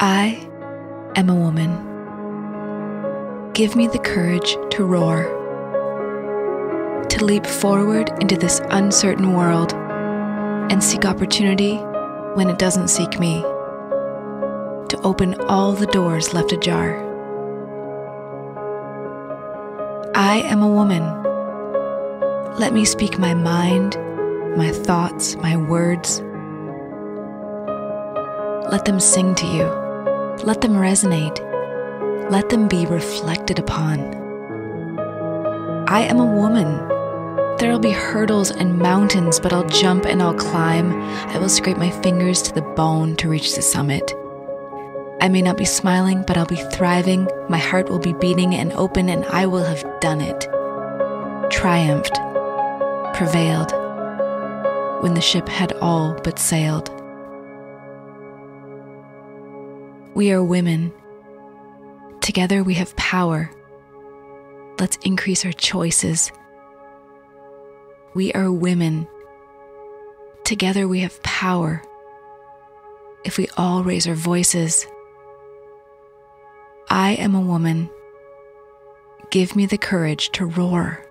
I am a woman. Give me the courage to roar, to leap forward into this uncertain world and seek opportunity when it doesn't seek me, to open all the doors left ajar. I am a woman. Let me speak my mind, my thoughts, my words. Let them sing to you. Let them resonate. Let them be reflected upon. I am a woman. There'll be hurdles and mountains, but I'll jump and I'll climb. I will scrape my fingers to the bone to reach the summit. I may not be smiling, but I'll be thriving. My heart will be beating and open, and I will have done it. Triumphed, prevailed, when the ship had all but sailed. We are women. Together we have power. Let's increase our choices. We are women. Together we have power. If we all raise our voices, I am a woman. Give me the courage to roar.